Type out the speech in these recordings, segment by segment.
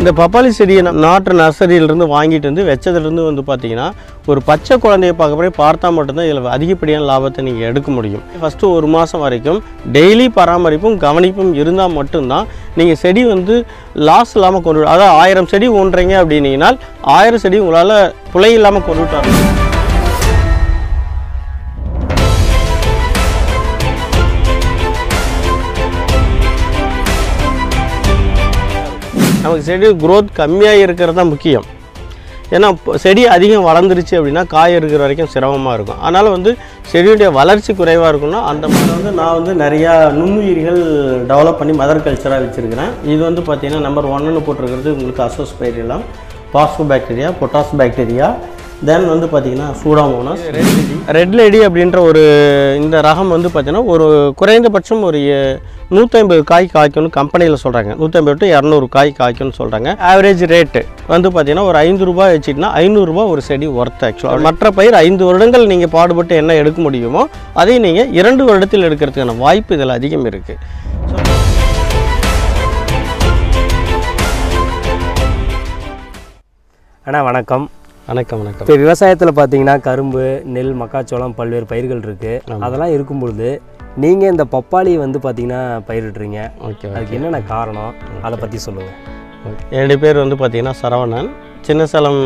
இந்த பப்பாளி செடியை நம்ம நாட்டு நர்சரியிலிருந்து வாங்கிட்டு வந்து வச்சதுலேருந்து வந்து பார்த்தீங்கன்னா ஒரு பச்சை குழந்தைய பார்க்க பார்த்தா மட்டும்தான் இதில் அதிகப்படியான லாபத்தை நீங்கள் எடுக்க முடியும். ஃபஸ்ட்டு ஒரு மாதம் வரைக்கும் டெய்லி பராமரிப்பும் கவனிப்பும் இருந்தால் மட்டும்தான் நீங்கள் செடி வந்து லாஸ் இல்லாமல் கொண்டு அதாவது ஆயிரம் செடி ஊன்றீங்க அப்படின்னீங்கன்னா ஆயிரம் செடி உங்களால் புலை இல்லாமல் கொண்டு விட்டு நமக்கு செடி க்ரோத் கம்மியாக இருக்கிறது தான் முக்கியம். ஏன்னா செடி அதிகம் வளர்ந்துருச்சு அப்படின்னா காய் இருக்கிற வரைக்கும் சிரமமாக இருக்கும். அதனால் வந்து செடியுடைய வளர்ச்சி குறைவாக இருக்கும்னா அந்த மாதிரி வந்து நான் வந்து நிறையா நுண்ணுயிர்கள் டெவலப் பண்ணி மதர் கல்ச்சராக வச்சுருக்கிறேன். இது வந்து பார்த்திங்கன்னா நம்பர் ஒன்னுன்னு போட்டிருக்கிறது உங்களுக்கு azospirillum phospho bacteria potash bacteria then வந்து பார்த்தீங்கன்னா சூடாமோனாஸ் ரெட் லேடி அப்படின்ற ஒரு இந்த ரகம் வந்து பார்த்தீங்கன்னா ஒரு குறைந்தபட்சம் ஒரு நூற்றம்பது காய் காய்க்கும்னு கம்பெனியில் சொல்கிறாங்க நூற்றம்பது டு இரநூறு காய் காய்க்கும்னு சொல்கிறாங்க ஆவரேஜ் ரேட்டு வந்து பார்த்தீங்கன்னா ஒரு ஐந்து ரூபாய் வச்சுட்டுனா ஐநூறுரூபா ஒரு செடி ஒர்த் ஆக்சுவலாக மற்ற பயிர் ஐந்து வருடங்கள் நீங்கள் பாடுபட்டு என்ன எடுக்க முடியுமோ அதை நீங்கள் இரண்டு வருடத்தில் எடுக்கிறதுக்கான வாய்ப்பு இதில் அதிகம் இருக்குது அண்ணா வணக்கம். வணக்கம் வணக்கம். இப்போ விவசாயத்தில் பார்த்தீங்கன்னா கரும்பு நெல் மக்காச்சோளம் பல்வேறு பயிர்கள் இருக்குது அதெல்லாம் இருக்கும் பொழுது நீங்கள் இந்த பப்பாளி வந்து பார்த்தீங்கன்னா பயிரிடுறீங்க. ஓகே அதுக்கு என்னென்ன காரணம்? அதை பற்றி சொல்லுங்கள் என்னுடைய பேர் வந்து பார்த்தீங்கன்னா சரவணன். சின்னசேலம்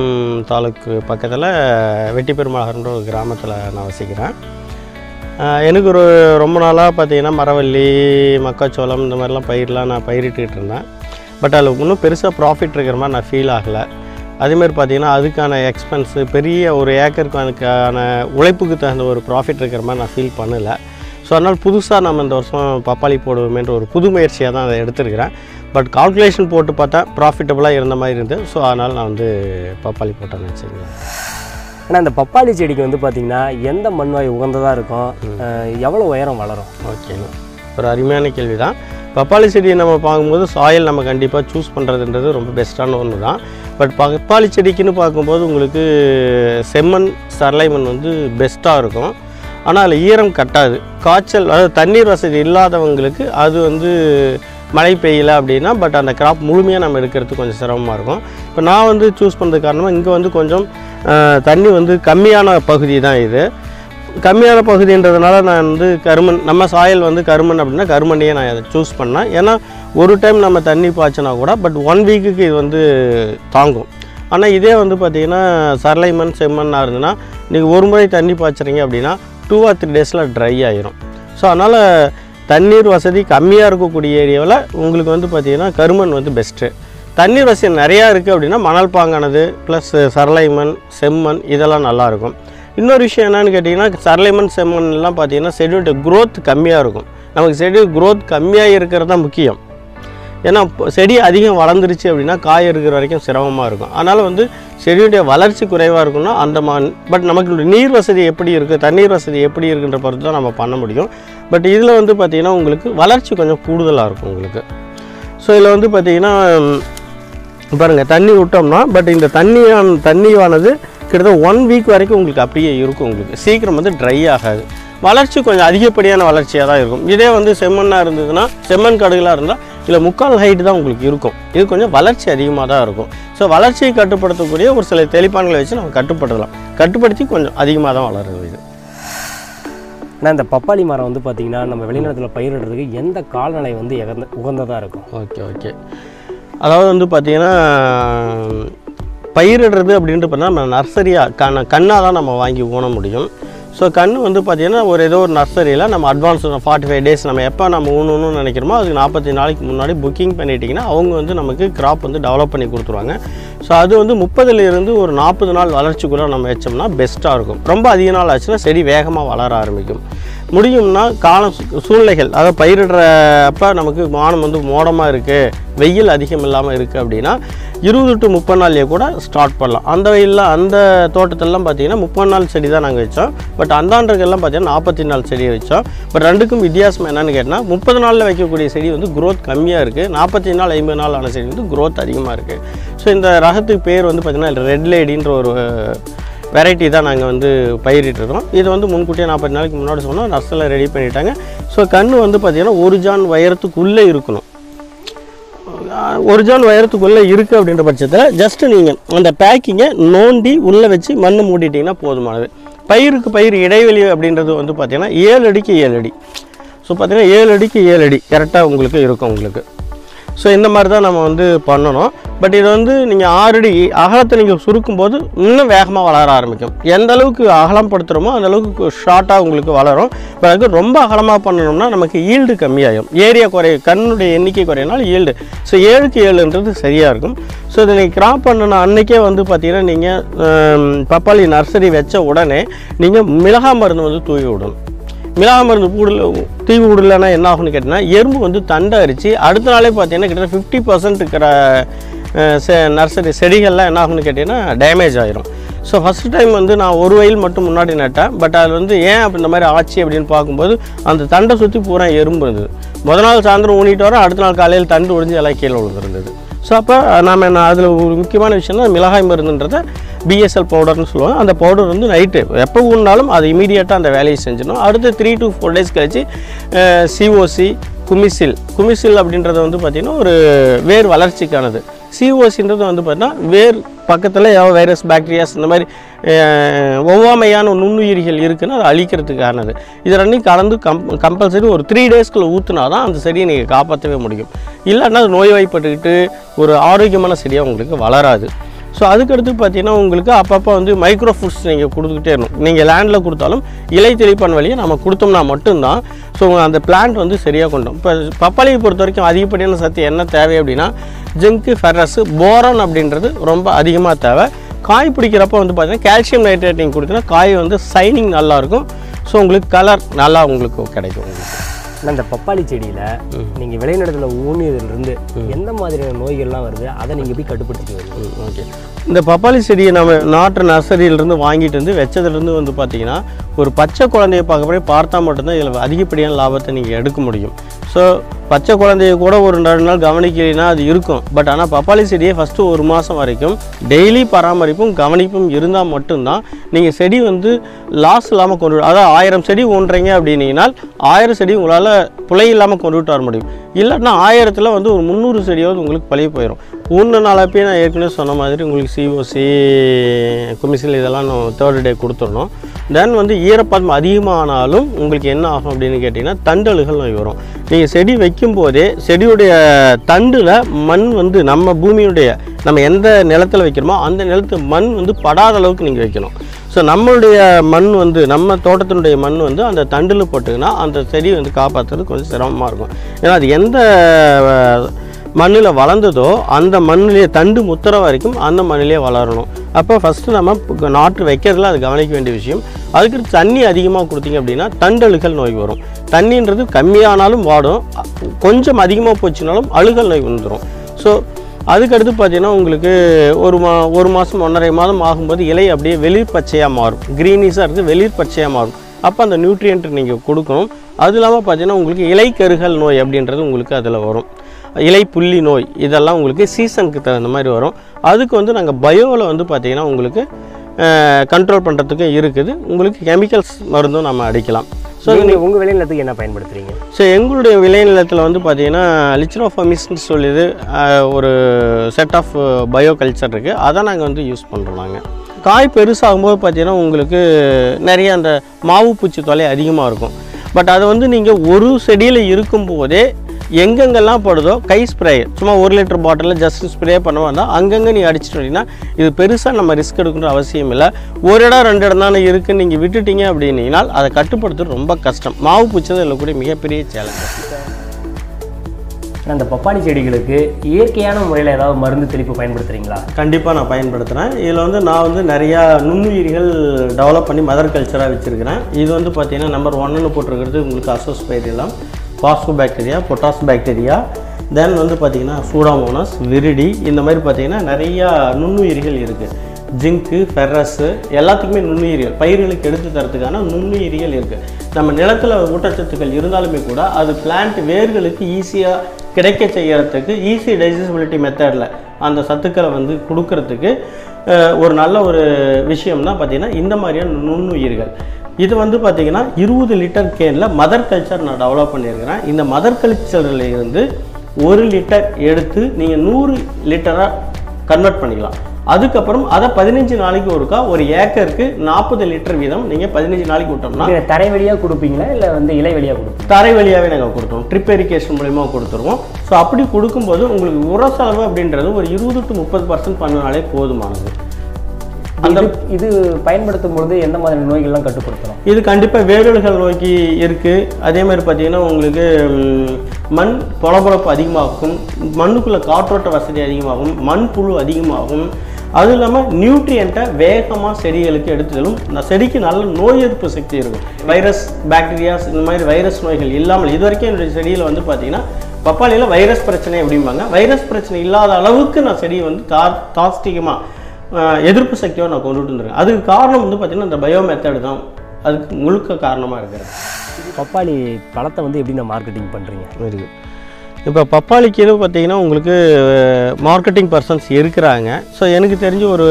தாலுக்கு பக்கத்தில் வெட்டிப்பெருமாகன்ற ஒரு கிராமத்தில் நான் வசிக்கிறேன். எனக்கு ஒரு ரொம்ப நாளாக பார்த்தீங்கன்னா மரவள்ளி மக்காச்சோளம் இந்த மாதிரிலாம் பயிரெலாம் நான் பயிரிட்டுக்கிட்டு இருந்தேன். பட் அதில் இன்னும் பெருசாக ப்ராஃபிட் இருக்கிற மாதிரி நான் ஃபீல் ஆகலை. அதேமாதிரி பார்த்தீங்கன்னா அதுக்கான எக்ஸ்பென்ஸு பெரிய ஒரு ஏக்கருக்கு அதுக்கான உழைப்புக்கு தகுந்த ஒரு ப்ராஃபிட் இருக்கிற மாதிரி நான் ஃபீல் பண்ணலை. ஸோ அதனால் புதுசாக நம்ம இந்த வருஷம் பப்பாளி போடுவோமேன்ற ஒரு புது முயற்சியாக தான் அதை எடுத்திருக்கிறேன். பட் கால்குலேஷன் போட்டு பார்த்தா ப்ராஃபிட்டபுளாக இருந்த மாதிரி இருந்தது. ஸோ அதனால் நான் வந்து பப்பாளி போட்டேன்னு வச்சுக்கோங்களேன் ஆனால் இந்த பப்பாளி செடிக்கு வந்து பார்த்தீங்கன்னா எந்த மண்வாய் உகந்ததாக இருக்கும்? எவ்வளோ உயரம் வளரும்? ஓகேங்க ஒரு அருமையான கேள்வி தான் பப்பாளி செடியை நம்ம பார்க்கும்போது சாயில் நம்ம கண்டிப்பாக சூஸ் பண்ணுறதுன்றது ரொம்ப பெஸ்ட்டான ஒன்று தான் பட் பப்பாளி செடிக்குன்னு பார்க்கும்போது உங்களுக்கு செம்மண் சரளை மண் வந்து பெஸ்ட்டாக இருக்கும். ஆனால் அதில் ஈரம் கட்டாது. காய்ச்சல் அதாவது தண்ணீர் வசதி இல்லாதவங்களுக்கு அது வந்து மழை பெய்யல அப்படின்னா பட் அந்த கிராப் முழுமையாக நம்ம எடுக்கிறதுக்கு கொஞ்சம் சிரமமாக இருக்கும். இப்போ நான் வந்து சூஸ் பண்ணுறது காரணமாக இங்கே வந்து கொஞ்சம் தண்ணி வந்து கம்மியான பகுதி தான் இது. கம்மியான பகுதின்றதுனால நான் வந்து கருமண் நம்ம சாயல் வந்து கருமண் அப்படின்னா கருமண்ணையே நான் அதை சூஸ் பண்ணேன். ஏன்னா ஒரு டைம் நம்ம தண்ணி பாய்ச்சினா கூட பட் ஒன் வீக்குக்கு இது வந்து தாங்கும். ஆனால் இதே வந்து பார்த்திங்கன்னா சரளை மண் செம்மண்ணாக இருந்ததுன்னா நீங்கள் ஒரு முறை தண்ணி பாய்ச்சுறீங்க அப்படின்னா டூ ஆர் த்ரீ டேஸில் ட்ரை ஆகிரும் ஸோ அதனால் தண்ணீர் வசதி கம்மியாக இருக்கக்கூடிய ஏரியாவில் உங்களுக்கு வந்து பார்த்திங்கன்னா கருமண் வந்து பெஸ்ட்டு தண்ணீர் வசதி நிறையா இருக்குது அப்படின்னா மணல் பாங்கானது ப்ளஸ் சரளைமண் செம்மண் இதெல்லாம் நல்லாயிருக்கும் இன்னொரு விஷயம் என்னென்னு கேட்டிங்கன்னா சரளைமண் செம்மன்லாம் பார்த்தீங்கன்னா செடியோட க்ரோத் கம்மியாக இருக்கும். நமக்கு செடி க்ரோத் கம்மியாக இருக்கிறது தான் முக்கியம். ஏன்னா செடி அதிகம் வளர்ந்துருச்சு அப்படின்னா காய் இருக்கிற வரைக்கும் சிரமமாக இருக்கும். அதனால் வந்து செடியுடைய வளர்ச்சி குறைவாக இருக்கும்னா அந்த மா பட் நமக்கு நீர் வசதி எப்படி இருக்குது தண்ணீர் வசதி எப்படி இருக்குன்ற பொறுத்து தான் நம்ம பண்ண முடியும். பட் இதில் வந்து பார்த்திங்கன்னா உங்களுக்கு வளர்ச்சி கொஞ்சம் கூடுதலாக இருக்கும் உங்களுக்கு. ஸோ இதில் வந்து பார்த்திங்கன்னா பாருங்கள் தண்ணி விட்டோம்னா பட் இந்த தண்ணியான தண்ணியானது கிட்டத்தட்ட ஒன் வீக் வரைக்கும் உங்களுக்கு அப்படியே இருக்கும் உங்களுக்கு. சீக்கிரம் வந்து ட்ரை ஆகாது. வளர்ச்சி கொஞ்சம் அதிகப்படியான வளர்ச்சியாக தான் இருக்கும். இதே வந்து செம்மண்ணாக இருந்ததுன்னா செம்மண் கடுகளாக இருந்தால் இதில் முக்கால் ஹைட் தான் உங்களுக்கு இருக்கும். இது கொஞ்சம் வளர்ச்சி அதிகமாக தான் இருக்கும். ஸோ வளர்ச்சியை கட்டுப்படுத்தக்கூடிய ஒரு சில தெளிப்பான்களை வச்சு நம்ம கட்டுப்படுத்தலாம் கட்டுப்படுத்தி கொஞ்சம் அதிகமாக தான் வளருது இது. ஆனால் இந்த பப்பாளி மரம் வந்து பார்த்தீங்கன்னா நம்ம வெளிநாட்டில் பயிரிடுறதுக்கு எந்த காலநிலை வந்து எகந்த உகந்ததாக இருக்கும்? Okay okay. அதாவது வந்து பார்த்தீங்கன்னா பயிரிடுறது அப்படின்ட்டு பார்த்தா நம்ம நர்சரியாக கண்ண கண்ணாக தான் நம்ம வாங்கி ஊன முடியும். ஸோ கண் வந்து பார்த்திங்கன்னா ஒரு ஏதோ ஒரு நர்சரியில் நம்ம அட்வான்ஸ் ஃபார்ட்டி ஃபைவ் டேஸ் நம்ம எப்போ நம்ம ஊனணும்னு நினைக்கிறோமோ அதுக்கு நாற்பத்தி நாளைக்கு முன்னாடி புக்கிங் பண்ணிட்டீங்கன்னா அவங்க வந்து நமக்கு கிராப் வந்து டெவலப் பண்ணி கொடுத்துருவாங்க. ஸோ அது வந்து முப்பதுலேருந்து ஒரு நாற்பது நாள் வளர்ச்சிக்குள்ளே நம்ம வச்சோம்னா பெஸ்ட்டாக இருக்கும். ரொம்ப அதிக நாள் ஆச்சுன்னா செடி வேகமாக வளர ஆரம்பிக்கும். முடியும்னா காலம் சூழ்நிலைகள் அதாவது பயிரிடுற அப்போ நமக்கு வானம் வந்து மோடமாக இருக்குது வெயில் அதிகம் இல்லாமல் இருக்குது அப்படின்னா இருபது டு முப்பது நாள்லேயே கூட ஸ்டார்ட் பண்ணலாம். அந்த வெயிலில் அந்த தோட்டத்திலலாம் பார்த்தீங்கன்னா முப்பது நாள் செடி தான் நாங்கள் வச்சோம். பட் அந்தாண்டுகள்லாம் பார்த்தீங்கன்னா நாற்பத்தி நாள் செடியை வச்சோம். பட் ரெண்டுக்கும் வித்தியாசம் என்னென்னு கேட்டால் முப்பது நாளில் வைக்கக்கூடிய செடி வந்து க்ரோத் கம்மியாக இருக்குது நாற்பத்தி நாள் ஐம்பது நாள் ஆன செடி வந்து க்ரோத் அதிகமாக இருக்குது ஸோ இந்த ரகத்துக்கு பேர் வந்து பார்த்திங்கன்னா ரெட் லேடின்ற ஒரு வெரைட்டி தான் நாங்கள் வந்து பயிரிட்டுருக்கோம் இது வந்து முன்கூட்டியே நாற்பது நாளைக்கு முன்னாடி சொன்னோம். நர்சரில் ரெடி பண்ணிட்டாங்க. ஸோ கன்று வந்து பார்த்திங்கன்னா ஒரு ஜான் உயரத்துக்குள்ளே இருக்கணும். ஒரிஜினல் உயரத்துக்குள்ளே இருக்குது அப்படின்ற பட்சத்தில் ஜஸ்ட்டு நீங்கள் அந்த பேக்கிங்கை நோண்டி உள்ளே வச்சு மண் மூடிட்டிங்கன்னா போதுமானது பயிருக்கு பயிர் இடைவெளி அப்படின்றது வந்து பார்த்தீங்கன்னா ஏழு அடிக்கு ஏழு அடி. ஸோ பார்த்தீங்கன்னா ஏழு அடிக்கு ஏழு அடி. கரெக்டாக உங்களுக்கு இருக்கும் உங்களுக்கு. ஸோ இந்த மாதிரி தான் நம்ம வந்து பண்ணணும். பட் இது வந்து நீங்கள் ஆறடி அகலத்தை நீங்கள் சுருக்கும் போது இன்னும் வேகமாக வளர ஆரம்பிக்கும். எந்த அளவுக்கு அகலம் படுத்துகிறோமோ அந்த அளவுக்கு ஷார்ட்டாக உங்களுக்கு வளரும். இப்போ அதுக்கு ரொம்ப அகலமாக பண்ணணும்னா நமக்கு ஈல்டு கம்மியாகும் ஏரியா குறைய கண்ணுடைய எண்ணிக்கை குறையினால ஈல்டு ஸோ ஏழுக்கு ஏழுன்றது சரியாக இருக்கும். ஸோ இதை நீங்கள் கிராப் பண்ணணும் அன்னைக்கே வந்து பார்த்தீங்கன்னா நீங்கள் பப்பாளி நர்சரி வச்ச உடனே நீங்கள் மிளகா மருந்து வந்து தூவி விடணும். மிளகா மருந்து கூடல தீவு விடலைன்னா என்ன ஆகும்னு கேட்டிங்கன்னா எறும்பு வந்து தண்டை அரிச்சு அடுத்த நாளே பார்த்தீங்கன்னா கிட்டத்தட்ட ஃபிஃப்டி பர்சன்ட் இருக்கிற செ நர்சரி செடிகள்லாம் என்ன ஆகும்னு கேட்டிங்கன்னா டேமேஜ் ஆயிரும். ஸோ ஃபஸ்ட் டைம் வந்து நான் ஒரு வயல் மட்டும் முன்னாடி நட்டேன். பட் அது வந்து ஏன் அப்படி இந்த மாதிரி ஆச்சு அப்படின்னு பார்க்கும்போது அந்த தண்டை சுற்றி பூரா எறும்பு இருந்தது. முத நாள் சாயந்தரம் ஊனிட்டு வரோம் அடுத்த நாள் காலையில் தண்டு ஒடிஞ்சு எல்லாம் கீழே விழுந்துருந்தது. ஸோ அப்போ நாம் என்ன அதில் ஒரு முக்கியமான விஷயம் தான் மிளகாய் மருந்துன்றதை பிஎஸ்எல் பவுடர்னு சொல்லுவாங்க. அந்த பவுடர் வந்து நைட்டு எப்போ ஊன்னாலும் அது இமீடியட்டாக அந்த வேலையை செஞ்சிடணும். அடுத்து த்ரீ டு ஃபோர் டேஸ் கழிச்சு சிஓசி குமிசில். குமிசில் அப்படின்றது வந்து பார்த்திங்கன்னா ஒரு வேர் வளர்ச்சிக்கானது. சிஓசின்றது வந்து பார்த்தீங்கன்னா வேர் பக்கத்தில் ஏதாவது வைரஸ் பாக்டீரியாஸ் இந்த மாதிரி ஒவ்வாமையான நுண்ணுயிரிகள் இருக்குன்னு அதை அழிக்கிறதுக்கானது. இது ரெண்டையும் கலந்து கம் கம்பல்சரி ஒரு த்ரீ டேஸ்க்குள்ளே ஊற்றினா தான் அந்த செடியை நீங்கள் காப்பாற்றவே முடியும். இல்லைன்னா அது நோய்வாய்ப்பட்டுக்கிட்டு ஒரு ஆரோக்கியமான செடியாக உங்களுக்கு வளராது. ஸோ அதுக்கடுத்து பார்த்தீங்கன்னா உங்களுக்கு அப்பப்போ வந்து மைக்ரோ ஃபுட்ஸ் நீங்கள் கொடுத்துக்கிட்டே இருக்கணும். நீங்கள் லேண்டில் கொடுத்தாலும் இலை தெளிப்பான் வழியை நம்ம கொடுத்தோம்னா மட்டும்தான். ஸோ அந்த பிளான்ட் வந்து சரியாக கொண்டோம் இப்போ பப்பாளியை பொறுத்த வரைக்கும் அதிகப்படியான சத்து என்ன தேவை அப்படின்னா ஜிங்க்கு ஃபெரஸு போரான் அப்படின்றது ரொம்ப அதிகமாக தேவை. காய் பிடிக்கிறப்ப வந்து பார்த்தீங்கன்னா கால்சியம் நைட்ரேட் நீங்கள் கொடுத்தீங்கன்னா காய் வந்து சைனிங் நல்லாயிருக்கும் ஸோ உங்களுக்கு கலர் நல்லா உங்களுக்கு கிடைக்கும். உங்களுக்கு ஆனால் இந்த பப்பாளி செடியில் நீங்கள் விளைநிலத்தில் ஊனியதுலேருந்து எந்த மாதிரியான நோய்கள்லாம் வருது? அதை நீங்கள் போய் கட்டுப்படுத்திக்குவீங்க ஓகே. இந்த பப்பாளி செடியை நம்ம நாட்டு நர்சரியிலேருந்து வாங்கிட்டு வந்து வச்சதுலேருந்து வந்து பார்த்தீங்கன்னா ஒரு பச்சை குழந்தைய பார்க்க போய் பார்த்தா மட்டும்தான் இதில் அதிகப்படியான லாபத்தை நீங்கள் எடுக்க முடியும். ஸோ பச்சை குழந்தைய கூட ஒரு ரெண்டு நாள் கவனிக்கலைன்னா அது இருக்கும். பட் ஆனால் பப்பாளி செடியை ஃபஸ்ட்டு ஒரு மாதம் வரைக்கும் டெய்லி பராமரிப்பும் கவனிப்பும் இருந்தால் மட்டும்தான் நீங்கள் செடி வந்து லாஸ் இல்லாமல் கொண்டு அதாவது ஆயிரம் செடி ஊன்றீங்க அப்படின்னீங்கனால் ஆயிரம் செடி உங்களால் புலை இல்லாமல் கொண்டுட்டு வர முடியும். இல்லைன்னா ஆயிரத்தில் வந்து ஒரு முந்நூறு செடியாவது உங்களுக்கு பழைய போயிடும் மூணு நாளப்பே நான் ஏற்கனவே சொன்ன மாதிரி உங்களுக்கு சிஓசி குமிசில் இதெல்லாம் நம்ம தேர்ட் டே கொடுத்துடணும். தென் வந்து ஈரப்பதம் அதிகமானாலும் உங்களுக்கு என்ன ஆகும் அப்படின்னு கேட்டிங்கன்னா தண்டல்கள் நோய் வரும். நீங்கள் செடி வைக்கும்போதே செடியுடைய தண்டில் மண் வந்து நம்ம பூமியுடைய நம்ம எந்த நிலத்தில் வைக்கிறோமோ அந்த நிலத்து மண் வந்து படாத அளவுக்கு நீங்கள் வைக்கணும். ஸோ நம்மளுடைய மண் வந்து நம்ம தோட்டத்தினுடைய மண் வந்து அந்த தண்டில் போட்டுங்கன்னா அந்த செடி வந்து காப்பாற்றுறது கொஞ்சம் சிரமமாக இருக்கும். ஏன்னா அது எந்த மண்ணில் வளர்ந்ததோ அந்த மண்ணிலே தண்டு முத்துற வரைக்கும் அந்த மண்ணிலே வளரணும். அப்போ ஃபஸ்ட்டு நம்ம நாற்று வைக்கிறதுல அது கவனிக்க வேண்டிய விஷயம். அதுக்கு தண்ணி அதிகமாக கொடுத்தீங்க அப்படின்னா தண்டழுகல் நோய் வரும். தண்ணின்றது கம்மியானாலும் வாடும். கொஞ்சம் அதிகமாக போச்சுனாலும் அழுகல் நோய் வந்துடும் ஸோ அதுக்கடுத்து பார்த்தீங்கன்னா உங்களுக்கு ஒரு மா ஒரு மாதம் ஒன்றரை மாதம் ஆகும்போது இலை அப்படியே வெளிர் பச்சையாக மாறும். க்ரீனிஸாக இருக்குது வெளிர் பச்சையாக மாறும். அப்போ அந்த நியூட்ரியன்ட் நீங்கள் கொடுக்கணும். அது இல்லாமல் பார்த்தீங்கன்னா உங்களுக்கு இலை கருகல் நோய் அப்படின்றது உங்களுக்கு அதில் வரும். இலை புள்ளி நோய் இதெல்லாம் உங்களுக்கு சீசனுக்கு தகுந்த மாதிரி வரும். அதுக்கு வந்து நாங்கள் பயோவில் வந்து பார்த்திங்கன்னா உங்களுக்கு கண்ட்ரோல் பண்ணுறதுக்கு இருக்குது. உங்களுக்கு கெமிக்கல்ஸ் மருந்தும் நம்ம அடிக்கலாம். ஸோ நீங்கள் உங்கள் விளைநிலத்துக்கு என்ன பயன்படுத்துறீங்க? ஸோ எங்களுடைய விளைநிலத்தில் வந்து பார்த்தீங்கன்னா லிச்ரோஃபமிஸ்ன்னு சொல்லிது ஒரு செட் ஆஃப் பயோ கல்ச்சர் இருக்குது அதை நாங்கள் வந்து யூஸ் பண்ணுறோம் நாங்கள் காய் பெருசாகும்போது பார்த்தீங்கன்னா உங்களுக்கு நிறைய அந்த மாவு பூச்சி தொலை அதிகமாக இருக்கும். பட் அது வந்து நீங்கள் ஒரு செடியில் இருக்கும்போதே எங்கெங்கெல்லாம் படுதோ கை ஸ்ப்ரே சும்மா ஒரு லிட்டர் பாட்டிலில் ஜஸ்ட் ஸ்ப்ரே பண்ண வந்தால் அங்கங்கே நீங்கள் அடிச்சிட்டு வந்தீங்கன்னா இது பெருசாக நம்ம ரிஸ்க் எடுக்கணுன்ற அவசியம் இல்லை. ஒரு இடம் ரெண்டு இடம் தானே இருக்குன்னு நீங்கள் விட்டுட்டீங்க அப்படின்னீங்கன்னா அதை கட்டுப்படுத்துறது ரொம்ப கஷ்டம். மாவு பூச்சி தான் இதில் கூட மிகப்பெரிய சேலஞ்ச் ஆனால் இந்த பப்பாளி செடிகளுக்கு இயற்கையான முறையில் ஏதாவது மருந்து தெளிப்பு பயன்படுத்துறீங்களா? கண்டிப்பாக நான் பயன்படுத்துகிறேன் இதில் வந்து நான் வந்து நிறையா நுண்ணுயிரிகள் டெவலப் பண்ணி மதர் கல்ச்சராக வச்சுருக்கிறேன். இது வந்து பார்த்தீங்கன்னா நம்பர் ஒன்னு போட்டிருக்கிறது உங்களுக்கு azospirillum phospho bacteria potash bacteria then வந்து பார்த்திங்கன்னா சூடாமோனஸ் விரிடி இந்த மாதிரி பார்த்தீங்கன்னா நிறையா நுண்ணுயிரிகள் இருக்குது ஜிங்க்கு ஃபெர்ரஸ்ஸு எல்லாத்துக்குமே நுண்ணுயிரிகள் பயிர்களுக்கு எடுத்து தரத்துக்கான நுண்ணுயிரிகள் இருக்குது நம்ம நிலத்தில் ஊட்டச்சத்துக்கள் இருந்தாலுமே கூட அது பிளான்ட் வேர்களுக்கு ஈஸியாக கிடைக்க செய்யறதுக்கு ஈஸி டைஜஸ்டிபிலிட்டி மெத்தடில் அந்த சத்துக்களை வந்து கொடுக்கறதுக்கு ஒரு நல்ல ஒரு விஷயம்னா பார்த்திங்கன்னா இந்த மாதிரியான நுண்ணுயிர்கள். இது வந்து பார்த்திங்கன்னா இருபது லிட்டர் கேனில் மதர் கல்ச்சர் நான் டெவலப் பண்ணியிருக்கிறேன். இந்த மதர் கல்ச்சரில் இருந்து ஒரு லிட்டர் எடுத்து நீங்கள் நூறு லிட்டராக கன்வெர்ட் பண்ணிக்கலாம். அதுக்கப்புறம் அதை பதினஞ்சு நாளைக்கு ஒருக்கா ஒரு ஏக்கருக்கு நாற்பது லிட்டர் வீதம் நீங்கள் பதினஞ்சு நாளைக்கு விட்டோம்னா தரை வழியாக கொடுப்பீங்களா? இல்லை வந்து இலை வழியாக கொடுப்பீங்க தரை வழியாகவே நாங்கள் கொடுத்துருவோம். ட்ரிப் எரிகேஷன் மூலிமா கொடுத்துருவோம். ஸோ அப்படி கொடுக்கும்போது உங்களுக்கு உர செலவு அப்படின்றது ஒரு இருபது டு முப்பது பர்சன்ட் பண்ணினாலே போதுமானது. அந்த இது பயன்படுத்தும் பொழுது எந்த மாதிரியான நோய்கள்லாம் கட்டுப்படுத்தணும்? இது கண்டிப்பாக வேரல்கள் நோக்கி இருக்குது அதே மாதிரி பார்த்தீங்கன்னா உங்களுக்கு மண் பொலபொலப்பு அதிகமாகும். மண்ணுக்குள்ளே காற்றோட்ட வசதி அதிகமாகும். மண் புழு அதிகமாகும். அதுவும் இல்லாமல் நியூட்ரியண்ட்டை வேகமாக செடிகளுக்கு எடுத்துதலும் செடிக்கு நல்ல நோய் எதிர்ப்பு சக்தி இருக்கும். வைரஸ் பாக்டீரியாஸ் இந்த மாதிரி வைரஸ் நோய்கள் இல்லாமல் இது வரைக்கும் என்னுடைய செடியில் வந்து பார்த்தீங்கன்னா பப்பாளியில் வைரஸ் பிரச்சனை எப்படிம்பாங்க வைரஸ் பிரச்சனை இல்லாத அளவுக்கு நான் செடியை வந்து தா தாஸ்திகமாக எதிர்ப்பு சக்தியோட நான் கொண்டுட்டு வந்துருக்கேன் அதுக்கு காரணம் வந்து பார்த்திங்கன்னா இந்த பயோ மெத்தடு தான். அதுக்கு முழுக்க காரணமாக இருக்கிறது. பப்பாளி பழத்தை வந்து எப்படி நான் மார்க்கெட்டிங் பண்ணுறீங்க இருக்குது இப்போ பப்பாளிக்கு இது பார்த்தீங்கன்னா உங்களுக்கு மார்க்கெட்டிங் பர்சன்ஸ் இருக்கிறாங்க. ஸோ எனக்கு தெரிஞ்சு ஒரு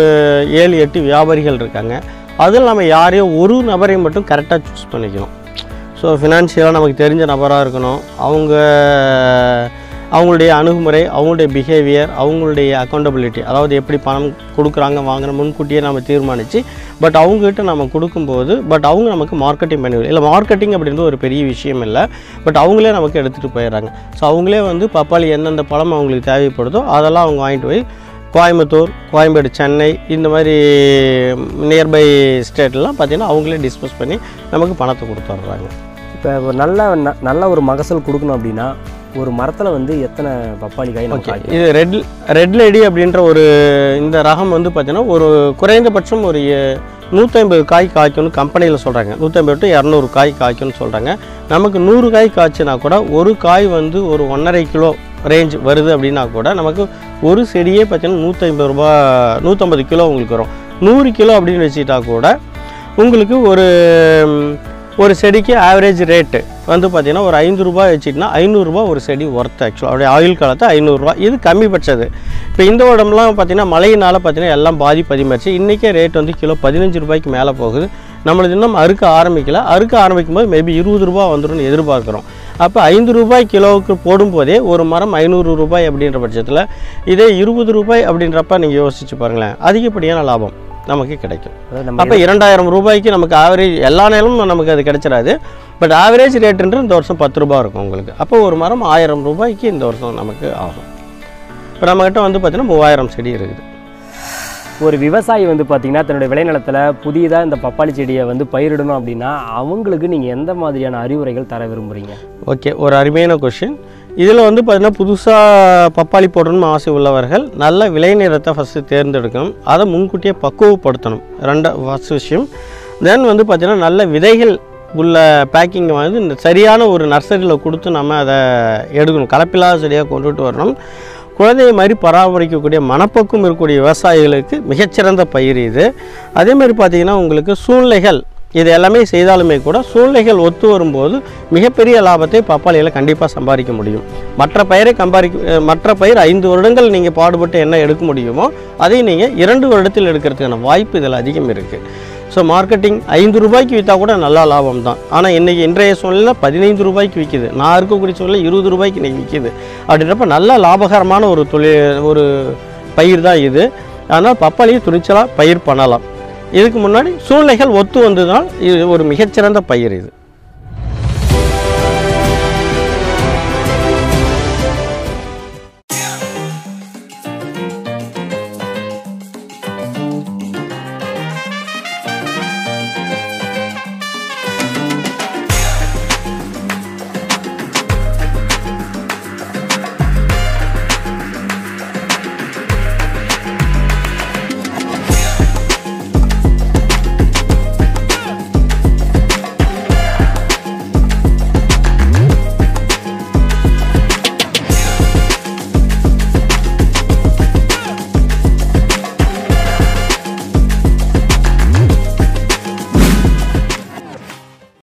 ஏழு எட்டு வியாபாரிகள் இருக்காங்க. அதில் நம்ம யாரையோ ஒரு நபரை மட்டும் கரெக்டாக சூஸ் பண்ணிக்கணும். ஸோ ஃபினான்ஷியலாக நமக்கு தெரிஞ்ச நபராக இருக்கணும். அவங்க அவங்களுடைய அணுகுமுறை அவங்களுடைய பிஹேவியர் அவங்களுடைய அக்கௌண்டபிலிட்டி அதாவது எப்படி பணம் கொடுக்குறாங்க வாங்குற முன்கூட்டியே நம்ம தீர்மானித்து பட் அவங்ககிட்ட நம்ம கொடுக்கும்போது பட் அவங்க நமக்கு மார்க்கெட்டிங் பண்ணி இல்லை மார்க்கெட்டிங் அப்படின்றது ஒரு பெரிய விஷயம் இல்லை பட் அவங்களே நமக்கு எடுத்துகிட்டு போயிடுறாங்க. ஸோ அவங்களே வந்து பப்பாளி எந்தெந்த பழம் அவங்களுக்கு தேவைப்படுதோ அதெல்லாம் அவங்க வாங்கிட்டு போய் கோயம்புத்தூர் கோயம்பேடு சென்னை இந்த மாதிரி நியர்பை ஸ்டேட்லாம் பார்த்திங்கன்னா அவங்களே டிஸ்போஸ் பண்ணி நமக்கு பணத்தை கொடுத்துட்றாங்க. இப்போ ஒரு நல்ல ந- நல்ல ஒரு மகசூல் கொடுக்கணும் அப்படின்னா ஒரு மரத்தில் வந்து எத்தனை பப்பாளி காய் காய்க்கும் இது ரெட் ரெட் லேடி அப்படின்ற ஒரு இந்த ரகம் வந்து பார்த்தீங்கன்னா ஒரு குறைந்தபட்சம் ஒரு நூற்றம்பது காய் காய்க்கும்னு கம்பெனியில் சொல்கிறாங்க நூற்றம்பது டு இரநூறு காய் காய்க்கும்னு சொல்கிறாங்க நமக்கு நூறு காய் காய்ச்சினா கூட ஒரு காய் வந்து ஒரு ஒன்றரை கிலோ ரேஞ்ச் வருது அப்படின்னா கூட நமக்கு ஒரு செடியே பார்த்தீங்கன்னா நூற்றம்பது ரூபா நூற்றம்பது கிலோ உங்களுக்கு வரும். நூறு கிலோ அப்படின்னு வச்சுக்கிட்டா கூட உங்களுக்கு ஒரு ஒரு செடிக்கு ஆவரேஜ் ரேட்டு வந்து பார்த்தீங்கன்னா ஒரு ஐந்து ரூபாய் வச்சுட்டுனா ஐநூறுரூபா ஒரு செடி ஒர்த் ஆக்சுவலாக அப்படியே ஆயுள் காலத்தை ஐநூறுரூவா இது கம்மிபட்சது இப்போ இந்த உடம்புலாம் பார்த்தீங்கன்னா மழையினால் பார்த்தீங்கன்னா எல்லாம் பாதிப்பு அதிகமாகிடுச்சு இன்றைக்கே ரேட் வந்து கிலோ பதினஞ்சு ரூபாய்க்கு மேலே போகுது. நம்மளது இன்னும் அறுக்க ஆரம்பிக்கல. அறுக்க ஆரம்பிக்கும் போது மேபி இருபது ரூபா வந்துடும் எதிர்பார்க்குறோம். அப்போ ஐந்து ரூபாய் கிலோவுக்கு போடும்போதே ஒரு மரம் ஐநூறு ரூபாய் அப்படின்ற பட்சத்தில் இதே இருபது ரூபாய் அப்படின்றப்ப நீங்கள் யோசிச்சு பாருங்களேன். அதிகப்படியான லாபம். நமக்கு கிடைக்கும். அப்போ இரண்டாயிரம் ரூபாய்க்கு நமக்கு ஆவரேஜ் எல்லா நேரமும் நமக்கு அது கிடைச்சிடாது பட் ஆவரேஜ் ரேட்டுன்ற இந்த வருஷம் பத்து ரூபாய் இருக்கும் உங்களுக்கு. அப்போ ஒரு மரம் ஆயிரம் ரூபாய்க்கு இந்த வருஷம் நமக்கு ஆகும். இப்போ நம்மக்கிட்ட வந்து பார்த்தீங்கன்னா மூவாயிரம் செடி இருக்குது. ஒரு விவசாயி வந்து பார்த்தீங்கன்னா தன்னுடைய விளைநிலத்தில் புதியதாக இந்த பப்பாளி செடியை வந்து பயிரிடணும் அப்படின்னா அவங்களுக்கு நீங்கள் எந்த மாதிரியான அறிவுரைகள் தர விரும்புகிறீங்க ஓகே ஒரு அருமையான கொஷின் இதில் வந்து பார்த்தீங்கன்னா புதுசாக பப்பாளி போடணும்னு ஆசை உள்ளவர்கள் நல்ல விளைநிலத்தை ஃபஸ்ட்டு தேர்ந்தெடுக்கணும். அதை முன்கூட்டியே பக்குவப்படுத்தணும். ரெண்டா ஃபஸ்ட் விஷயம். தென் வந்து பார்த்திங்கன்னா நல்ல விதைகள் உள்ள பேக்கிங்கை வந்து இந்த சரியான ஒரு நர்சரியில் கொடுத்து நம்ம அதை எடுக்கணும். கலப்பில்லாத செடியாக கொண்டுட்டு வரணும். குழந்தைய மாதிரி பராமரிக்கக்கூடிய மனப்பக்குவம் இருக்கக்கூடிய விவசாயிகளுக்கு மிகச்சிறந்த பயிர் இது. அதே மாதிரி பார்த்தீங்கன்னா உங்களுக்கு சூழ்நிலைகள் இது எல்லாமே செய்தாலுமே கூட சூழ்நிலைகள் ஒத்து வரும்போது மிகப்பெரிய லாபத்தை பப்பாளியில் கண்டிப்பாக சம்பாதிக்க முடியும். மற்ற பயிரை கம்பாரிக்க மற்ற பயிர் ஐந்து வருடங்கள் நீங்கள் பாடுபட்டு என்ன எடுக்க முடியுமோ அதை நீங்கள் இரண்டு வருடத்தில் எடுக்கிறதுக்கான வாய்ப்பு இதில் அதிகம் இருக்குது ஸோ மார்க்கெட்டிங் ஐந்து ரூபாய்க்கு விற்றா கூட நல்லா லாபம் தான். ஆனால் இன்றைக்கி இன்றைய சூழ்நிலை பதினைந்து ரூபாய்க்கு விற்கிது நான் இருக்கக்கூடிய சூழ்நிலை இருபது ரூபாய்க்கு இன்றைக்கி விற்கிது அப்படின்றப்ப நல்ல லாபகரமான ஒரு தொழில் ஒரு பயிர் தான் இது. ஆனால் பப்பாளியை துணிச்சலாக பயிர் பண்ணலாம். இதுக்கு முன்னாடி சூழ்நிலைகள் ஒத்து வந்ததுனால் இது ஒரு மிகச்சிறந்த பயிர் இது.